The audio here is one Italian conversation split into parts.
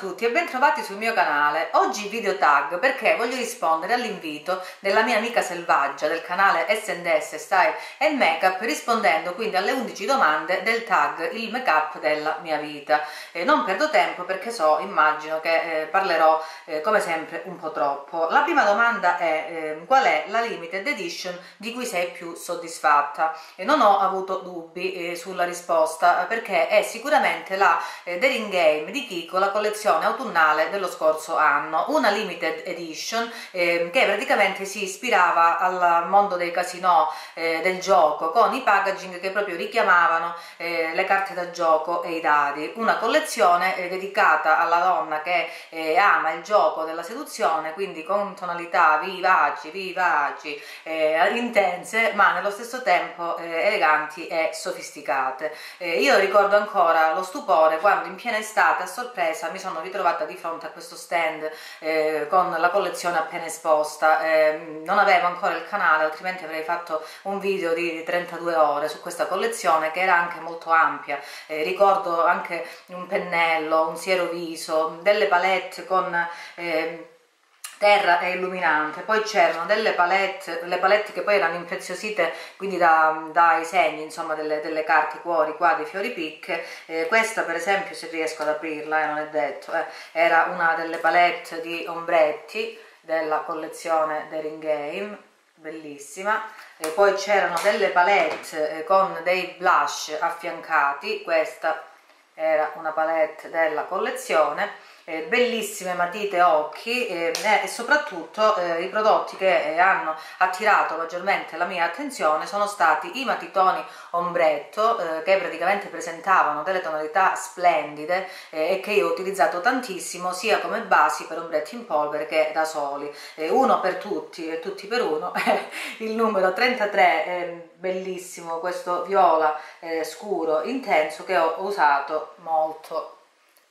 tutti e bentrovati sul mio canale. Oggi video tag perché voglio rispondere all'invito della mia amica selvaggia del canale S&S Style and Makeup rispondendo quindi alle 11 domande del tag il make up della mia vita. Eh, non perdo tempo perché so, immagino che eh, parlerò eh, come sempre un po' troppo. La prima domanda è ehm, qual è la limited edition di cui sei più soddisfatta? E non ho avuto dubbi eh, sulla risposta perché è sicuramente la eh, Daring Game di Kiko, la collezione autunnale dello scorso anno, una limited edition eh, che praticamente si ispirava al mondo dei casinò eh, del gioco con i packaging che proprio richiamavano eh, le carte da gioco e i dadi, una collezione eh, dedicata alla donna che eh, ama il gioco della seduzione, quindi con tonalità vivaci, vivaci, eh, intense, ma nello stesso tempo eleganti e sofisticate. io ricordo ancora lo stupore quando in piena estate a sorpresa mi sono ritrovata di fronte a questo stand eh, con la collezione appena esposta, eh, non avevo ancora il canale altrimenti avrei fatto un video di 32 ore su questa collezione che era anche molto ampia, eh, ricordo anche un pennello, un siero viso, delle palette con eh, terra e illuminante. Poi c'erano delle palette le palette che poi erano impreziosite quindi da, dai segni insomma delle, delle, carte cuori quadri fiori picche. Eh, questa per esempio se riesco ad aprirla eh, non è detto eh, era una delle palette di ombretti della collezione Daring Game bellissima. E poi c'erano delle palette eh, con dei blush affiancati. Questa era una palette della collezione eh, bellissime matite occhi eh, e soprattutto eh, i prodotti che eh, hanno attirato maggiormente la mia attenzione sono stati i matitoni ombretto eh, che praticamente presentavano delle tonalità splendide eh, e che io ho utilizzato tantissimo sia come basi per ombretti in polvere che da soli. Uno per tutti e tutti per uno. Il numero 33 bellissimo questo viola scuro intenso che ho usato molto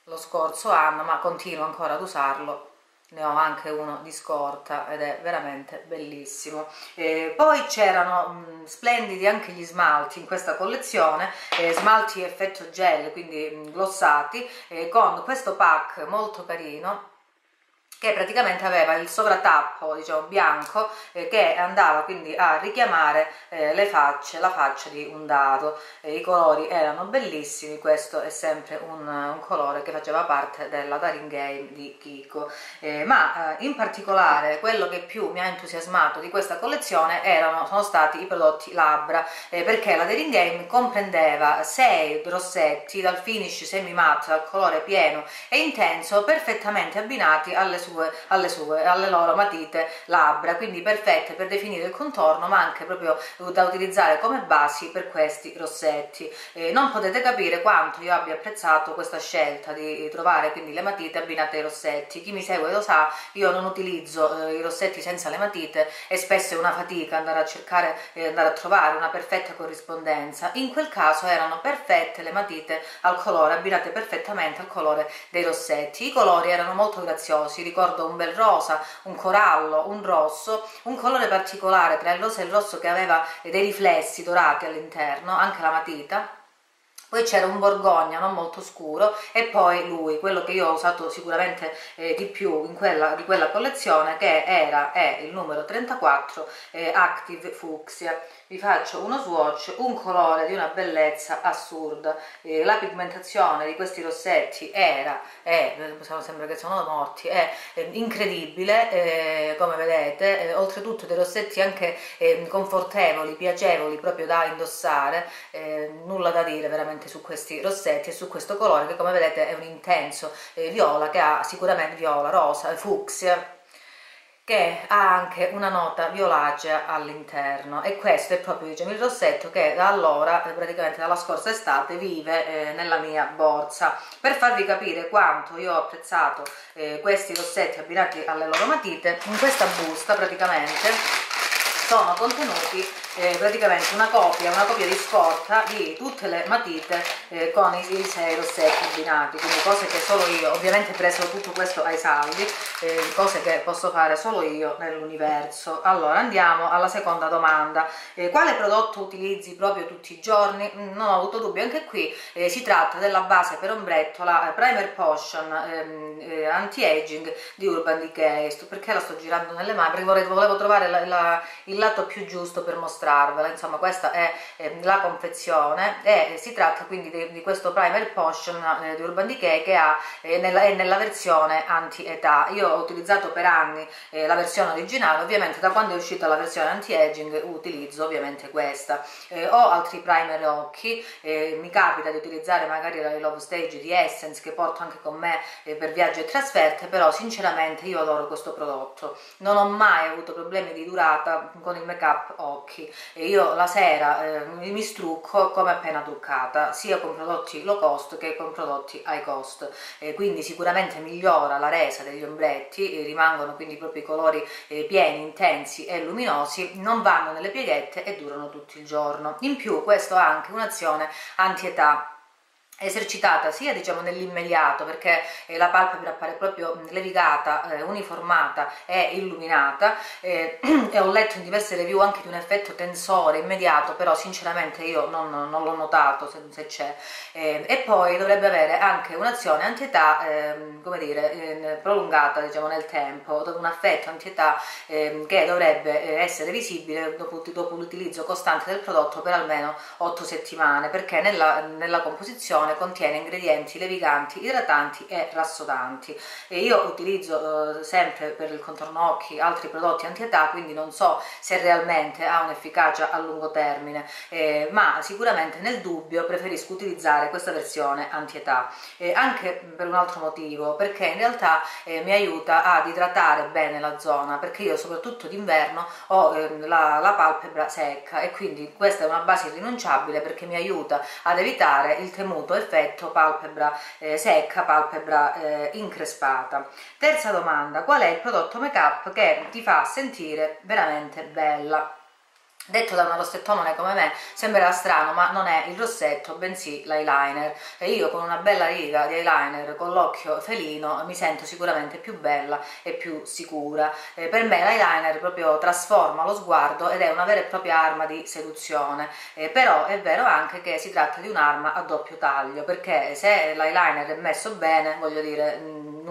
lo scorso anno ma continuo ancora ad usarlo. Ne ho anche uno di scorta ed è veramente bellissimo. Eh, poi c'erano splendidi anche gli smalti in questa collezione eh, smalti effetto gel quindi mh, glossati eh, con questo pack molto carino che praticamente aveva il sovratappo diciamo bianco eh, che andava quindi a richiamare eh, le facce, la faccia di un dado. Eh, i colori erano bellissimi questo è sempre un, un, colore che faceva parte della Daring Game di Kiko. Eh, ma eh, in particolare quello che più mi ha entusiasmato di questa collezione erano, sono stati i prodotti labbra eh, perché la Daring Game comprendeva sei rossetti dal finish semi matte dal colore pieno e intenso perfettamente abbinati alle sue sue, alle sue, alle loro matite labbra, quindi perfette per definire il contorno ma anche proprio da utilizzare come basi per questi rossetti. Eh, non potete capire quanto io abbia apprezzato questa scelta di trovare quindi le matite abbinate ai rossetti, chi mi segue lo sa, io non utilizzo eh, i rossetti senza le matite e spesso è una fatica andare a cercare, eh, andare a trovare una perfetta corrispondenza, in quel caso erano perfette le matite al colore, abbinate perfettamente al colore dei rossetti, i colori erano molto graziosi, ricordo un bel rosa, un corallo, un rosso, un colore particolare tra il rosa e il rosso che aveva dei riflessi dorati all'interno, anche la matita, poi c'era un borgogna non molto scuro. E poi lui, quello che io ho usato sicuramente eh, di più quella, di quella collezione che era, è il numero 34 eh, Active Fuchsia. Vi faccio uno swatch, un colore di una bellezza assurda, eh, la pigmentazione di questi rossetti era, è, sembra che sono morti, è, è incredibile eh, come vedete, eh, oltretutto dei rossetti anche eh, confortevoli, piacevoli proprio da indossare, eh, nulla da dire veramente su questi rossetti e su questo colore che come vedete è un intenso eh, viola che ha sicuramente viola, rosa, fucsia, che ha anche una nota violacea all'interno e questo è proprio diciamo, il rossetto che da allora, eh, praticamente dalla scorsa estate, vive eh, nella mia borsa. Per farvi capire quanto io ho apprezzato eh, questi rossetti abbinati alle loro matite, in questa busta praticamente sono contenuti eh, praticamente una copia, una copia di scorta di tutte le matite eh, con i, i sei rossetti abbinati, quindi cose che solo io, ovviamente preso tutto questo ai saldi, eh, cose che posso fare solo io nell'universo. Allora andiamo alla seconda domanda, eh, quale prodotto utilizzi proprio tutti i giorni? Mm, non ho avuto dubbio, anche qui eh, si tratta della base per ombretto, la Primer Potion ehm, anti-aging di Urban Decay, perché la sto girando nelle mani? Perché volevo, volevo trovare la, la, il lato più giusto per mostrarvela, insomma questa è eh, la confezione e si tratta quindi di, di questo primer potion eh, di Urban Decay che ha, eh, nella, è nella versione anti-età, io ho utilizzato per anni eh, la versione originale, ovviamente da quando è uscita la versione anti-aging utilizzo ovviamente questa, eh, ho altri primer occhi, eh, mi capita di utilizzare magari la Love Stage di Essence che porto anche con me per viaggi e trasferte, però sinceramente io adoro questo prodotto, non ho mai avuto problemi di durata con il make up occhi io la sera eh, mi strucco come appena truccata sia con prodotti low cost che con prodotti high cost. Eh, quindi sicuramente migliora la resa degli ombretti rimangono quindi proprio i colori eh, pieni, intensi e luminosi non vanno nelle pieghette e durano tutto il giorno. In più questo ha anche un'azione anti-età esercitata sia diciamo nell'immediato perché eh, la palpebra appare proprio levigata, eh, uniformata e illuminata. Eh, e ho letto in diverse review anche di un effetto tensore immediato però sinceramente io non, non l'ho notato se, c'è. Eh, e poi dovrebbe avere anche un'azione antietà ehm, come dire prolungata diciamo nel tempo un affetto antietà ehm, che dovrebbe eh, essere visibile dopo, dopo l'utilizzo costante del prodotto per almeno 8 settimane perché nella, nella composizione confezione contiene ingredienti leviganti, idratanti e rassodanti. E io utilizzo eh, sempre per il contorno occhi altri prodotti anti-età quindi non so se realmente ha un'efficacia a lungo termine. Eh, ma sicuramente nel dubbio preferisco utilizzare questa versione anti-età. Eh, anche per un altro motivo perché in realtà eh, mi aiuta ad idratare bene la zona perché io soprattutto d'inverno ho ehm, la, la palpebra secca e quindi questa è una base irrinunciabile perché mi aiuta ad evitare il temuto effetto palpebra eh, secca, palpebra eh, increspata. Terza domanda, qual è il prodotto make up che ti fa sentire veramente bella? Detto da una rossettomone come me sembrerà strano ma non è il rossetto bensì l'eyeliner. E io con una bella riga di eyeliner con l'occhio felino mi sento sicuramente più bella e più sicura. Eh, per me l'eyeliner proprio trasforma lo sguardo ed è una vera e propria arma di seduzione. Eh, però è vero anche che si tratta di un'arma a doppio taglio perché se l'eyeliner è messo bene voglio dire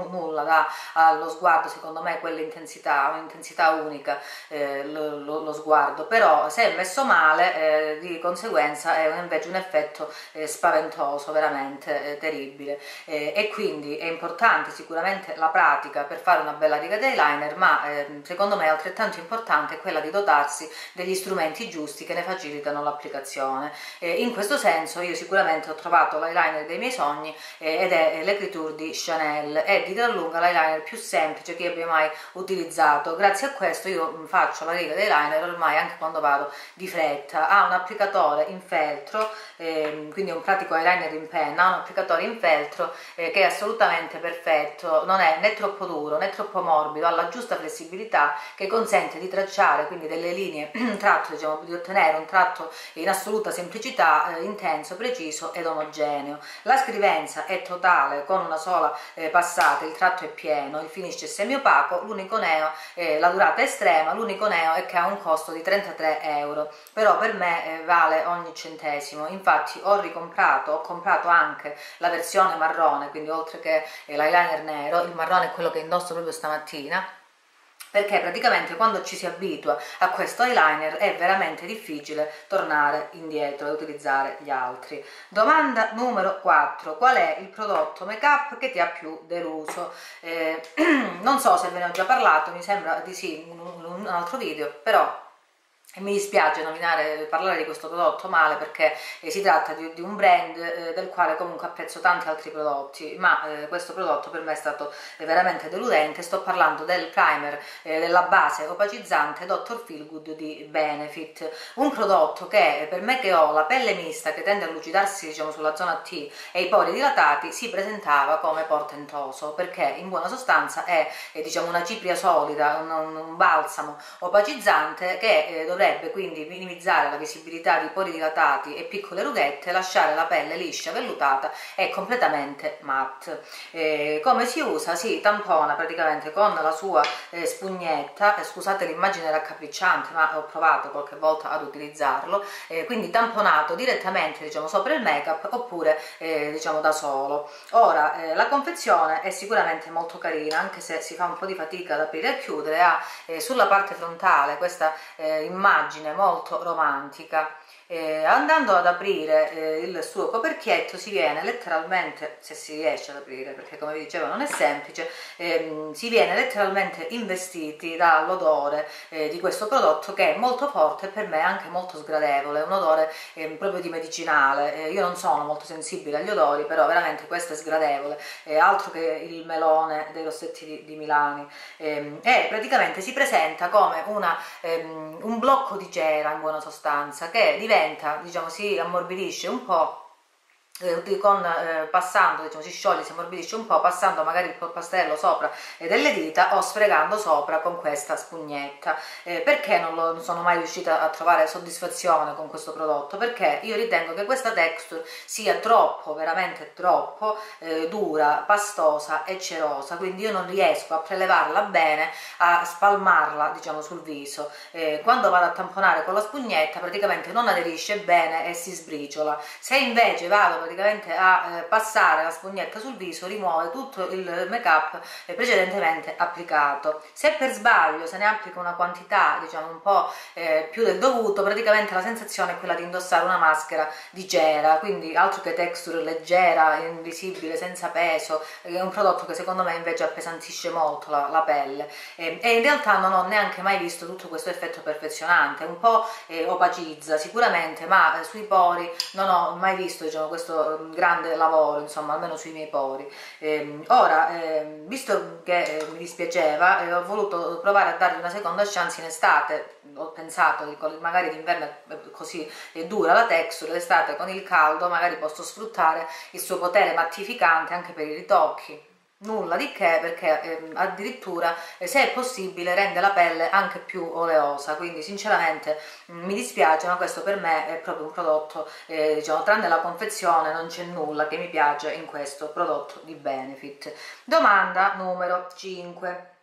nulla dà allo sguardo secondo me quell'intensità un'intensità unica eh, lo, lo, lo sguardo. Però se è messo male eh, di conseguenza è invece un effetto eh, spaventoso, veramente eh, terribile. E quindi è importante sicuramente la pratica per fare una bella riga di eyeliner ma ehm, secondo me è altrettanto importante quella di dotarsi degli strumenti giusti che ne facilitano l'applicazione. In questo senso io sicuramente ho trovato l'eyeliner dei miei sogni ed è l'Ecriture di Chanel. È di gran lunga l'eyeliner più semplice che abbia mai utilizzato. Grazie a questo io faccio la riga di ormai anche quando vado di fretta, ha un applicatore in feltro, eh, quindi un pratico eyeliner in penna, ha un applicatore in feltro eh, che è assolutamente perfetto, non è né troppo duro né troppo morbido, ha la giusta flessibilità che consente di tracciare quindi delle linee, un tratto diciamo, di ottenere un tratto in assoluta semplicità, eh, intenso, preciso ed omogeneo. La scrivenza è totale con una sola eh, passata, il tratto è pieno, il finish è semi-opaco, l'unico neo, la durata è estrema, l'unico neo è che ha un costo di 33 euro. Però per me eh, vale ogni centesimo. Infatti ho ricomprato ho comprato anche la versione marrone quindi oltre che eh, l'eyeliner nero il marrone è quello che indosso proprio stamattina perché praticamente quando ci si abitua a questo eyeliner è veramente difficile tornare indietro e utilizzare gli altri. Domanda numero 4. Qual è il prodotto make up che ti ha più deluso? Eh, non so se ve ne ho già parlato, mi sembra di sì, un, un altro video, però e mi dispiace nominare, parlare di questo prodotto male perché eh, si tratta di, di un brand eh, del quale comunque apprezzo tanti altri prodotti ma eh, questo prodotto per me è stato eh, veramente deludente sto parlando del primer eh, della base opacizzante Dr. Feelgood di Benefit un prodotto che per me che ho la pelle mista che tende a lucidarsi diciamo sulla zona T e i pori dilatati si presentava come portentoso perché in buona sostanza è, è diciamo una cipria solida un, un balsamo opacizzante che doveva dovrebbe quindi minimizzare la visibilità di pori dilatati e piccole rughette, lasciare la pelle liscia, vellutata e completamente matte. Eh, come si usa? Si tampona praticamente con la sua eh, spugnetta, eh, scusate l'immagine raccapricciante ma ho provato qualche volta ad utilizzarlo, eh, quindi tamponato direttamente diciamo sopra il make up oppure eh, diciamo da solo. Ora eh, la confezione è sicuramente molto carina anche se si fa un po' di fatica ad aprire e chiudere, ha sulla parte frontale questa immagine molto romantica eh, andando ad aprire eh, il suo coperchietto si viene letteralmente, se si riesce ad aprire perché come vi dicevo non è semplice, ehm, si viene letteralmente investiti dall'odore eh, di questo prodotto che è molto forte e per me anche molto sgradevole, un odore ehm, proprio di medicinale, eh, io non sono molto sensibile agli odori però veramente questo è sgradevole, altro che il melone dei rossetti di, di Milani. Ehm, e praticamente si presenta come una, ehm, un blocco di cera in buona sostanza che diventa diventa, diciamo, si ammorbidisce un po' con, eh, passando, diciamo, si scioglie, si ammorbidisce un po', passando magari il pastello sopra delle dita o sfregando sopra con questa spugnetta. Eh, perché non, lo, non, sono mai riuscita a trovare soddisfazione con questo prodotto? Perché io ritengo che questa texture sia troppo, veramente troppo eh, dura, pastosa e cerosa, quindi io non riesco a prelevarla bene, a spalmarla diciamo sul viso. Eh, quando vado a tamponare con la spugnetta praticamente non aderisce bene e si sbriciola. Se invece vado praticamente a eh, passare la spugnetta sul viso rimuove tutto il make up eh, precedentemente applicato. Se per sbaglio se ne applica una quantità diciamo un po' eh, più del dovuto praticamente la sensazione è quella di indossare una maschera di cera quindi altro che texture leggera invisibile senza peso è un prodotto che secondo me invece appesantisce molto la, la pelle. E, e, in realtà non ho neanche mai visto tutto questo effetto perfezionante un po' eh, opacizza sicuramente ma eh, sui pori non ho mai visto diciamo questo grande lavoro, insomma, almeno sui miei pori. Eh, ora, eh, visto che eh, mi dispiaceva, eh, ho voluto provare a dargli una seconda chance in estate, ho pensato di, magari d'inverno è così è dura la texture, l'estate con il caldo magari posso sfruttare il suo potere mattificante anche per i ritocchi nulla di che perché eh, addirittura eh, se è possibile rende la pelle anche più oleosa. Quindi sinceramente mh, mm, mi dispiace ma questo per me è proprio un prodotto eh, diciamo tranne la confezione non c'è nulla che mi piace in questo prodotto di Benefit. Domanda numero 5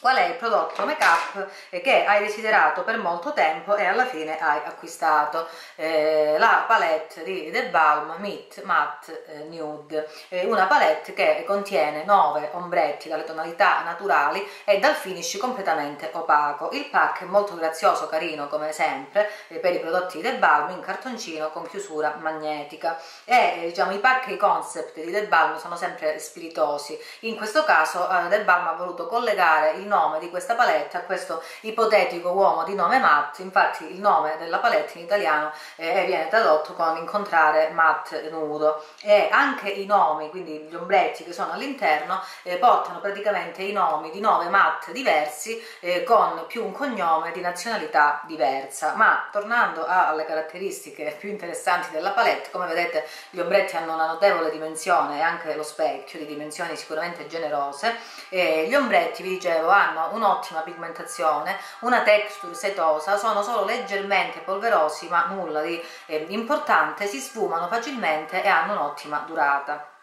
qual è il prodotto make up che hai desiderato per molto tempo e alla fine hai acquistato? Eh, la palette di The Balm Meet Matte eh, Nude. Eh, una palette che contiene 9 ombretti dalle tonalità naturali e dal finish completamente opaco. Il pack è molto grazioso, carino come sempre eh, per i prodotti di The Balm in cartoncino con chiusura magnetica. E diciamo i pack e i concept di The Balm sono sempre spiritosi. In questo caso eh, The Balm ha voluto collegare il nome di questa palette a questo ipotetico uomo di nome Matt, infatti il nome della palette in italiano eh, viene tradotto con incontrare Matt nudo. E anche i nomi, quindi gli ombretti che sono all'interno eh, portano praticamente i nomi di nove Matt diversi eh, con più un cognome di nazionalità diversa, ma tornando alle caratteristiche più interessanti della palette, come vedete gli ombretti hanno una notevole dimensione e anche lo specchio di dimensioni sicuramente generose, gli ombretti vi dicevo hanno un'ottima pigmentazione, una texture setosa, sono solo leggermente polverosi ma nulla di eh, importante, si sfumano facilmente e hanno un'ottima durata.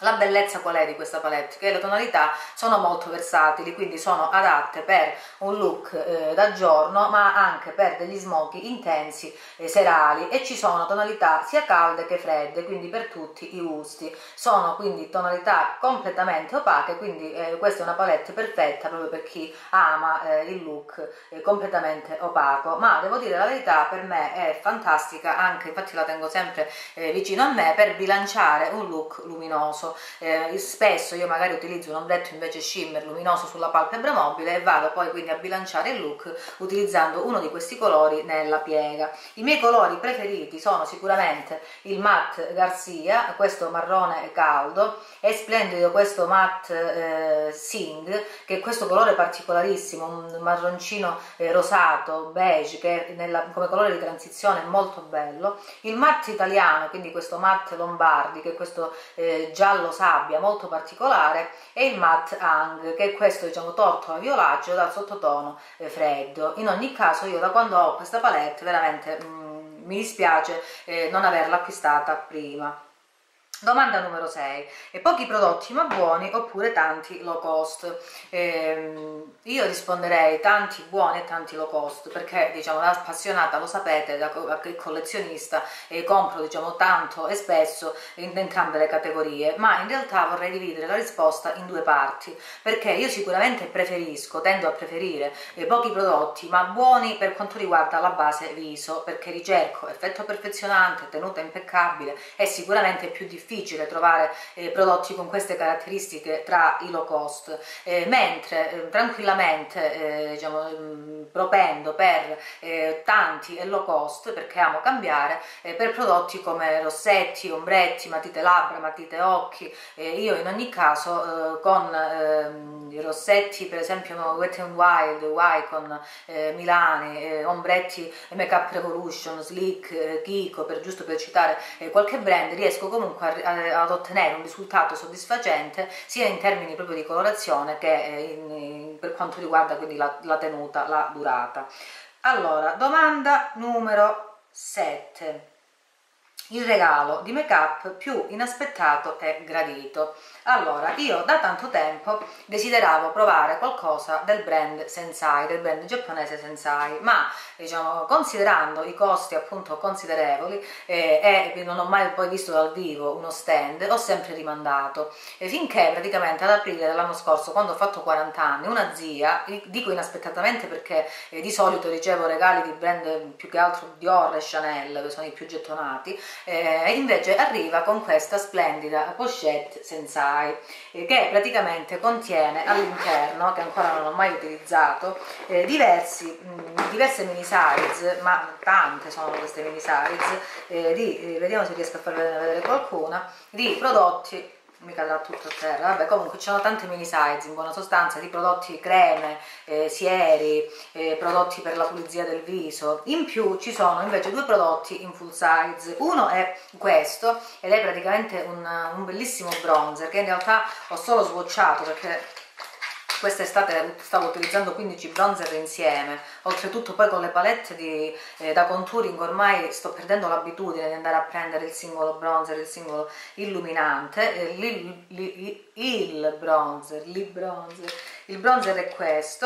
La bellezza qual è di questa palette? Che le tonalità sono molto versatili, quindi sono adatte per un look eh, da giorno, ma anche per degli smoky intensi eh, serali e ci sono tonalità sia calde che fredde, quindi per tutti i gusti. Sono quindi tonalità completamente opache, quindi eh, questa è una palette perfetta proprio per chi ama eh, il look eh, completamente opaco, ma devo dire la verità, per me è fantastica, anche infatti la tengo sempre eh, vicino a me, per bilanciare un look luminoso luminoso eh, spesso io magari utilizzo un ombretto invece shimmer luminoso sulla palpebra mobile e vado poi quindi a bilanciare il look utilizzando uno di questi colori nella piega. I miei colori preferiti sono sicuramente il matte Garcia questo marrone caldo è splendido questo matte eh, Sing che è questo colore particolarissimo un marroncino eh, rosato beige che nella, come colore di transizione è molto bello. Il matte italiano quindi questo matte Lombardi che è questo eh, giallo giallo sabbia molto particolare e il matte hang che è questo diciamo torto a violaggio dal sottotono eh, freddo. In ogni caso io da quando ho questa palette veramente mm, mi dispiace eh, non averla acquistata prima Domanda numero 6. E pochi prodotti ma buoni oppure tanti low cost? Eh, io risponderei tanti buoni e tanti low cost perché diciamo da appassionata lo sapete, da collezionista eh, compro diciamo tanto e spesso in entrambe le categorie ma in realtà vorrei dividere la risposta in due parti perché io sicuramente preferisco, tendo a preferire eh, pochi prodotti ma buoni per quanto riguarda la base viso perché ricerco effetto perfezionante, tenuta impeccabile è sicuramente più difficile difficile trovare eh, prodotti con queste caratteristiche tra i low cost, eh, mentre eh, tranquillamente eh, diciamo, mm, propendo per eh, tanti e low cost, perché amo cambiare, per prodotti come rossetti, ombretti, matite labbra, matite occhi, io in ogni caso con ehm, i rossetti per esempio Wet n Wild, Wycon, Milani, ombretti Make Up Revolution, Slick, Kiko, per, giusto per citare qualche brand, riesco comunque a ad ottenere un risultato soddisfacente sia in termini proprio di colorazione che in, in, per quanto riguarda quindi la, la tenuta, la durata. Allora, domanda numero 7 il regalo di make up più inaspettato e gradito. Allora io da tanto tempo desideravo provare qualcosa del brand Sensai del brand giapponese Sensai ma diciamo considerando i costi appunto considerevoli eh, e non ho mai poi visto dal vivo uno stand ho sempre rimandato. E finché praticamente ad aprile dell'anno scorso quando ho fatto 40 anni una zia dico inaspettatamente perché eh, di solito ricevo regali di brand più che altro Dior e Chanel che sono i più gettonati eh, invece arriva con questa splendida pochette Sensai eh, che praticamente contiene all'interno, che ancora non ho mai utilizzato, eh, diversi, mh, diverse mini size, ma tante sono queste mini size, eh, di, eh, vediamo se riesco a farvi vedere qualcuna, di prodotti mi cadrà tutto a terra, vabbè comunque ci sono tante mini size in buona sostanza di prodotti creme, eh, sieri, eh, prodotti per la pulizia del viso, in più ci sono invece due prodotti in full size, uno è questo ed è praticamente un, un bellissimo bronzer che in realtà ho solo swatchato perché quest'estate stavo utilizzando 15 bronzer insieme. Oltretutto poi con le palette di, eh, da contouring ormai sto perdendo l'abitudine di andare a prendere il singolo bronzer il singolo illuminante. Eh, il, il, il bronzer, bronzer. Il bronzer è questo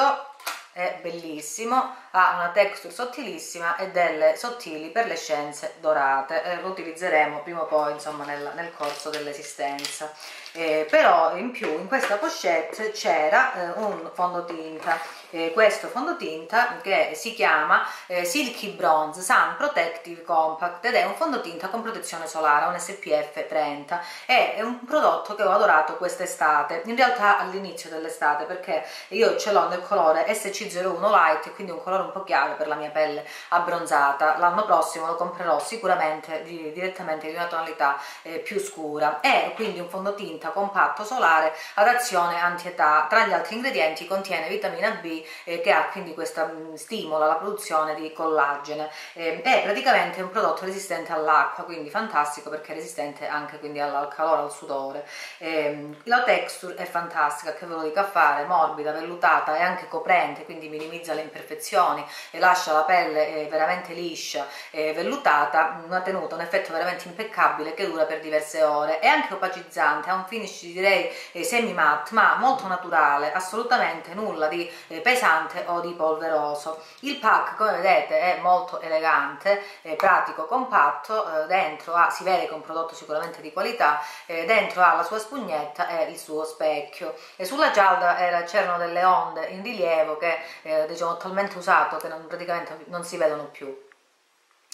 è bellissimo, ha una texture sottilissima e delle sottili per le scienze dorate, eh, lo utilizzeremo prima o poi insomma nel, nel corso dell'esistenza. Eh, però in più in questa pochette c'era eh, un fondotinta eh, questo fondotinta che si chiama eh, Silky Bronze Sun Protective Compact ed è un fondotinta con protezione solare, un SPF 30 è un prodotto che ho adorato quest'estate in realtà all'inizio dell'estate perché io ce l'ho nel colore SC01 Light quindi un colore un po' chiave per la mia pelle abbronzata l'anno prossimo lo comprerò sicuramente di, direttamente di una tonalità eh, più scura è quindi un fondotinta tinta compatto solare ad azione anti-età. Tra gli altri ingredienti contiene vitamina B eh, che ha quindi questa mm, stimola la produzione di collagene. Eh, è praticamente un prodotto resistente all'acqua, quindi fantastico perché è resistente anche al calore, al sudore. Eh, la texture è fantastica, che ve lo dico a fare, morbida, vellutata e anche coprente, quindi minimizza le imperfezioni e lascia la pelle eh, veramente liscia e vellutata, una tenuta, un effetto veramente impeccabile che dura per diverse ore. È anche opacizzante, ha un finish direi eh, semi matte ma molto naturale assolutamente nulla di eh, pesante o di polveroso. Il pack come vedete è molto elegante eh, pratico compatto eh, dentro ha, si vede che è un prodotto sicuramente di qualità eh, dentro ha la sua spugnetta e il suo specchio. E sulla gialda c'erano delle onde in rilievo che eh, diciamo talmente usato che non, praticamente non si vedono più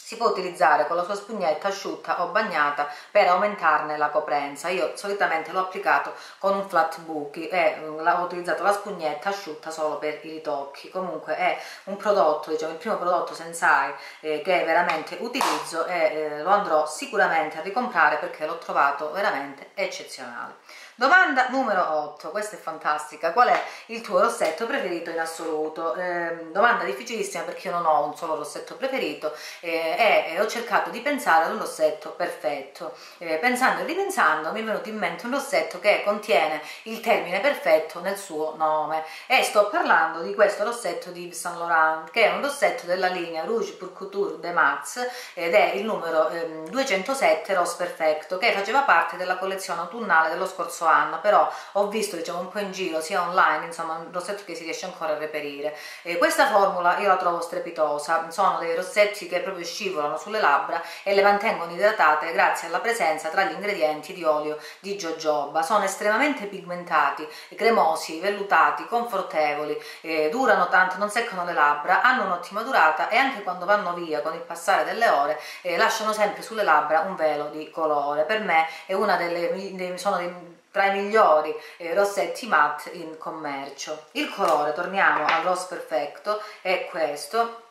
si può utilizzare con la sua spugnetta asciutta o bagnata per aumentarne la coprenza. Io solitamente l'ho applicato con un flat buchi e mm, ho utilizzato la spugnetta asciutta solo per i ritocchi. Comunque è un prodotto diciamo il primo prodotto Sensai eh, che veramente utilizzo e eh, lo andrò sicuramente a ricomprare perché l'ho trovato veramente eccezionale Domanda numero 8, questa è fantastica, qual è il tuo rossetto preferito in assoluto? Eh, domanda difficilissima perché io non ho un solo rossetto preferito eh, e ho cercato di pensare ad un rossetto perfetto. Eh, pensando e ripensando mi è venuto in mente un rossetto che contiene il termine perfetto nel suo nome e sto parlando di questo rossetto di Yves Saint Laurent che è un rossetto della linea Rouge pour Couture de Max ed è il numero 207 ehm, Rose Perfetto che faceva parte della collezione autunnale dello scorso anno, però ho visto diciamo un po' in giro sia online, insomma un rossetto che si riesce ancora a reperire. E questa formula io la trovo strepitosa, sono dei rossetti che proprio scivolano sulle labbra e le mantengono idratate grazie alla presenza tra gli ingredienti di olio di jojoba. Sono estremamente pigmentati, cremosi, vellutati, confortevoli, eh, durano tanto, non seccano le labbra, hanno un'ottima durata e anche quando vanno via con il passare delle ore eh, lasciano sempre sulle labbra un velo di colore. Per me è una delle, sono dei tra i migliori eh, rossetti matte in commercio. Il colore, torniamo al Rose Perfecto, è questo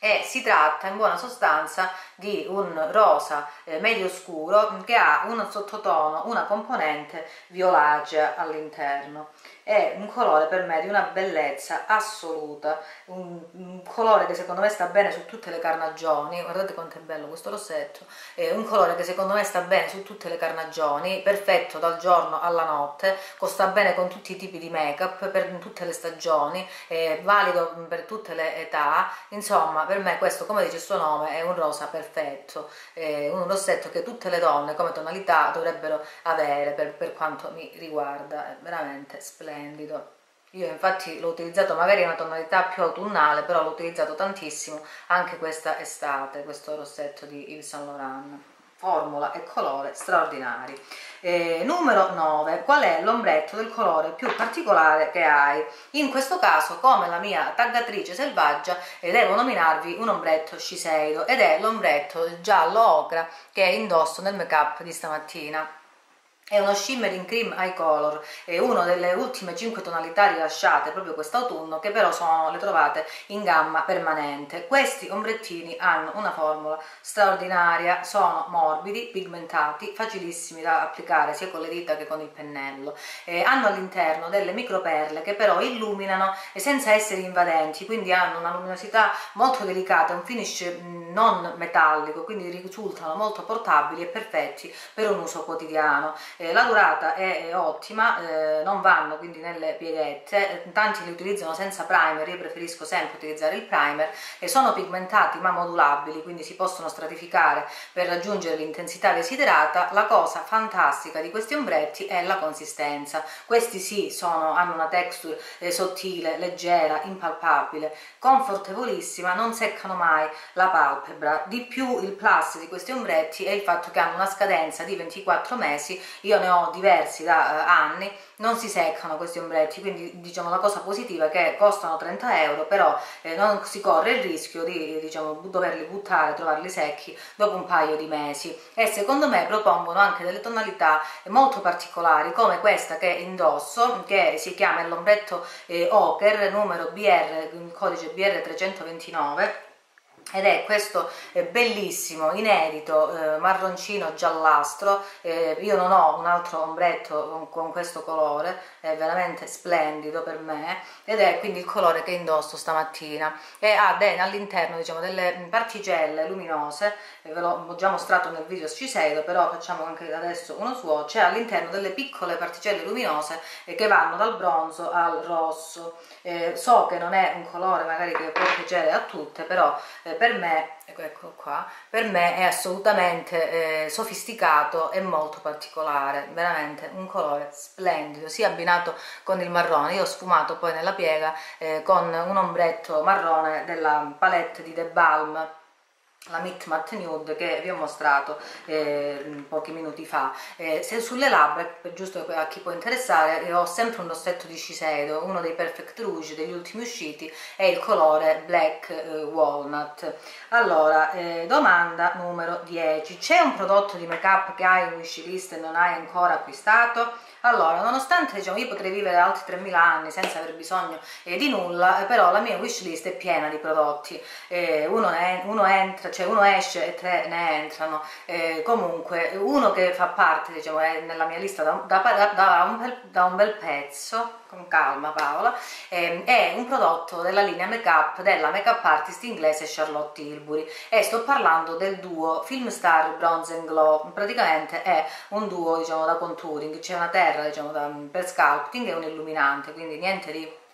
e si tratta in buona sostanza di un rosa eh, medio scuro che ha un sottotono, una componente violacea all'interno è un colore per me di una bellezza assoluta un, un, colore che secondo me sta bene su tutte le carnagioni. Guardate quanto è bello questo rossetto. È un colore che secondo me sta bene su tutte le carnagioni perfetto dal giorno alla notte costa bene con tutti i tipi di make up per tutte le stagioni è valido per tutte le età. Insomma per me questo come dice il suo nome è un rosa perfetto. È un rossetto che tutte le donne come tonalità dovrebbero avere per, per quanto mi riguarda. È veramente splendido splendido. Io infatti l'ho utilizzato magari in una tonalità più autunnale però l'ho utilizzato tantissimo anche questa estate questo rossetto di Yves Saint Laurent. Formula e colore straordinari. Eh, numero 9 qual è l'ombretto del colore più particolare che hai? In questo caso come la mia taggatrice selvaggia eh, devo nominarvi un ombretto Shiseido ed è l'ombretto giallo ocra che indosso nel make up di stamattina è uno shimmering cream eye color, è una delle ultime 5 tonalità rilasciate proprio quest'autunno che però sono, le trovate in gamma permanente. Questi ombrettini hanno una formula straordinaria, sono morbidi, pigmentati, facilissimi da applicare sia con le dita che con il pennello. Eh, hanno all'interno delle microperle che però illuminano senza essere invadenti, quindi hanno una luminosità molto delicata, un finish mm, non metallico, quindi risultano molto portabili e perfetti per un uso quotidiano eh, la durata è, ottima, eh, non vanno quindi nelle pieghette, eh, tanti li utilizzano senza primer, io preferisco sempre utilizzare il primer e sono pigmentati ma modulabili, quindi si possono stratificare per raggiungere l'intensità desiderata. La cosa fantastica di questi ombretti è la consistenza, questi sì sono, hanno una texture eh, sottile, leggera, impalpabile, confortevolissima, non seccano mai la palpebra. Di più il plus di questi ombretti è il fatto che hanno una scadenza di 24 mesi. Io ne ho diversi da uh, anni, non si seccano questi ombretti, quindi diciamo la cosa positiva è che costano 30 euro, però eh, non si corre il rischio di diciamo, doverli buttare, trovarli secchi dopo un paio di mesi. E secondo me propongono anche delle tonalità molto particolari come questa che indosso, che si chiama l'ombretto eh, Ocher, numero BR, codice BR329 ed è questo eh, bellissimo inedito eh, marroncino giallastro. Eh, io non ho un altro ombretto con, con, questo colore è veramente splendido per me ed è quindi il colore che indosso stamattina. E ha all'interno diciamo delle particelle luminose ve l'ho già mostrato nel video Sciseido però facciamo anche adesso uno swatch all'interno delle piccole particelle luminose eh, che vanno dal bronzo al rosso. Eh, so che non è un colore magari che può piacere a tutte però eh, per me, ecco, ecco qua, per me è assolutamente eh, sofisticato e molto particolare, veramente un colore splendido, sia abbinato con il marrone, io ho sfumato poi nella piega eh, con un ombretto marrone della palette di The Balm la Meet Matte Nude che vi ho mostrato eh, pochi minuti fa eh, sulle labbra, giusto a chi può interessare ho sempre un rossetto di Shiseido uno dei Perfect Rouge degli ultimi usciti è il colore Black eh, Walnut allora, eh, domanda numero 10 c'è un prodotto di make up che hai in wishlist e non hai ancora acquistato? Allora, nonostante diciamo, io potrei vivere altri 3.000 anni senza aver bisogno eh, di nulla, eh, però la mia wishlist è piena di prodotti. Eh, uno, è, uno, entra, cioè uno esce e tre ne entrano, eh, comunque uno che fa parte, diciamo, è nella mia lista da, da, da, un, bel, da un bel pezzo, con calma Paola, eh, è un prodotto della linea make up della make up artist inglese Charlotte Tilbury. E sto parlando del duo Film Star Bronze and Glow, praticamente è un duo diciamo da contouring, c'è una terra diciamo per sculpting e un illuminante, quindi niente di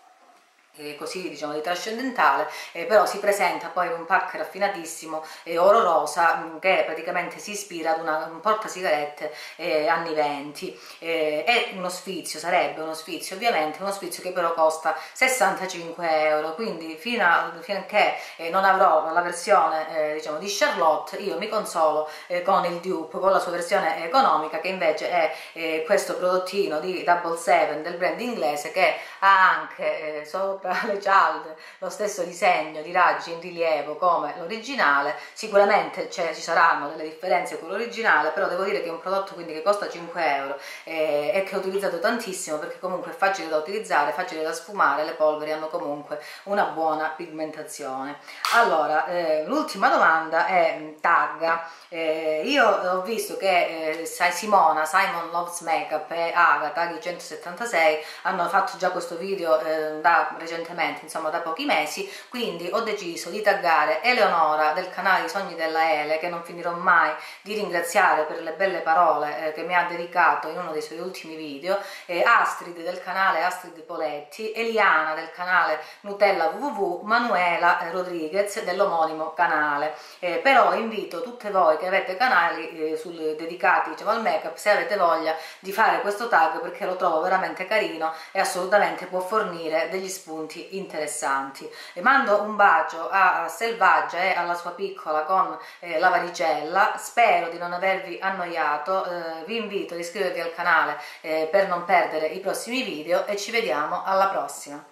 eh, così diciamo di trascendentale eh, però si presenta poi in un pack raffinatissimo eh, oro rosa mm, che praticamente si ispira ad una, un porta sigarette eh, anni 20 eh, è uno sfizio sarebbe uno sfizio ovviamente uno sfizio che però costa 65 euro. Quindi fino a, che eh, non avrò la versione diciamo di Charlotte io mi consolo con il dupe con la sua versione economica che invece è questo prodottino di Double Seven del brand inglese che ha anche sopra sopra le cialde lo stesso disegno di raggi in rilievo come l'originale, sicuramente ci saranno delle differenze con l'originale, però devo dire che è un prodotto quindi che costa 5 euro eh, e che ho utilizzato tantissimo perché comunque è facile da utilizzare, facile da sfumare, le polveri hanno comunque una buona pigmentazione. Allora, eh, l'ultima domanda è mm, tagga. Eh, io ho visto che eh, Simona, Simon Loves Makeup e Agatha, Taghi 176, hanno fatto già questo video eh, da recentemente, insomma da pochi mesi, quindi ho deciso di taggare Eleonora del canale I Sogni della Ele, che non finirò mai di ringraziare per le belle parole eh, che mi ha dedicato in uno dei suoi ultimi video, eh, Astrid del canale Astrid Poletti, Eliana del canale Nutella www, Manuela eh, Rodriguez dell'omonimo canale. Eh, però invito tutte voi che avete canali eh, sul, dedicati diciamo, al make-up, se avete voglia di fare questo tag perché lo trovo veramente carino e assolutamente può fornire degli spunti interessanti. E mando un bacio a Selvaggia e alla sua piccola con eh, la varicella, spero di non avervi annoiato, eh, vi invito ad iscrivervi al canale eh, per non perdere i prossimi video e ci vediamo alla prossima.